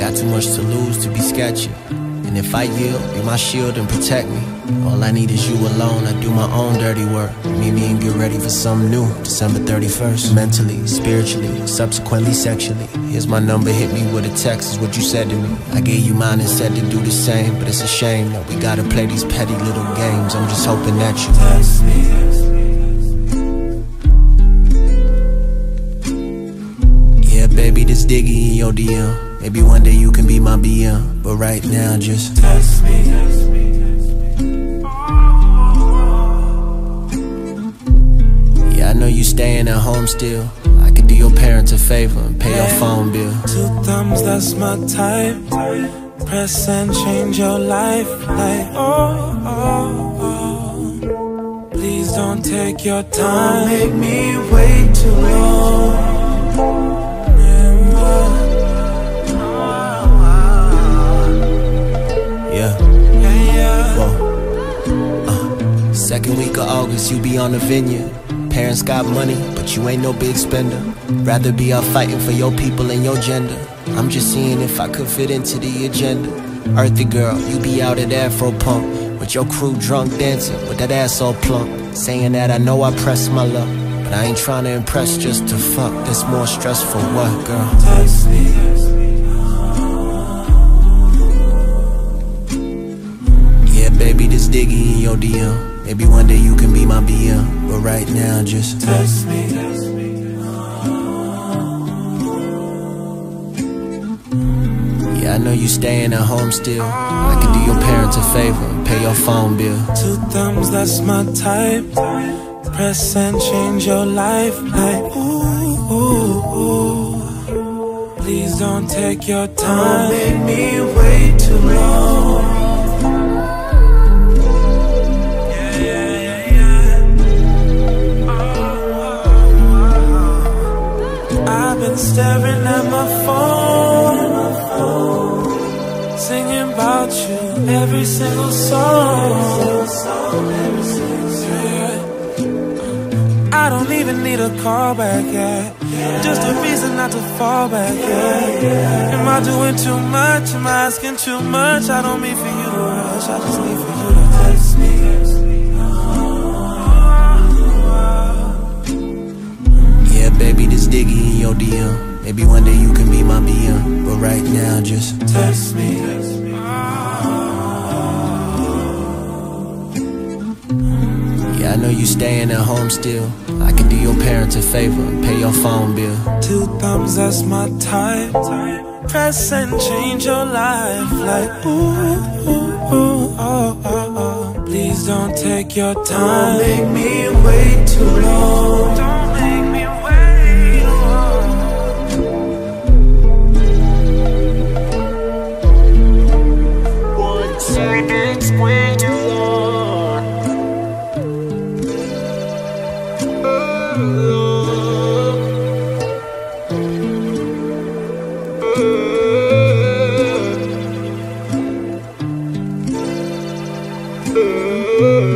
got too much to lose to be sketchy. And if I yield, be my shield and protect me. All I need is you alone. I do my own dirty work. Meet me and get ready for something new. December 31st. Mentally, spiritually, subsequently sexually. Here's my number, hit me with a text, is what you said to me. I gave you mine and said to do the same. But it's a shame that we gotta play these petty little games. I'm just hoping that you Text me. Yeah, baby, this Diggy in your DM. Maybe one day you can be my BM. But right now, just Text me. Yeah, I know you staying at home still. I could do your parents a favor and pay your phone bill. Two thumbs, that's my type. Press and change your life. Like, oh, oh, oh. Please don't take your time. Don't make me wait too long. Second week of August, you be on the vineyard. Parents got money, but you ain't no big spender. Rather be out fighting for your people and your gender. I'm just seeing if I could fit into the agenda. Earthy girl, you be out at Afropunk with your crew drunk dancing with that ass all plump. Saying that I know I press my luck, but I ain't trying to impress just to fuck. That's more stressful, what, girl? Text me. Yeah, baby, this Diggy in your DM. Maybe one day you can be my BM, but right now, just Text me. Yeah, I know you staying at home still. I can do your parents a favor and pay your phone bill. Two thumbs, that's my type. Press and change your life. Like, ooh, ooh, ooh. Please don't take your time. Don't make me wait too long. Staring at my phone, singing about you every single song. I don't even need a call back, yet. Just a reason not to fall back, yeah. Am I doing too much? Am I asking too much? I don't mean for you to rush, I just need for you to text me. Can be my BM, but right now, just Text me. Yeah, I know you staying at home still. I can do your parents a favor and pay your phone bill. Two thumbs, that's my type. Press and change your life. Like, ooh, ooh, ooh, oh, oh, oh. Please don't take your time. Don't make me wait too long. Ooh.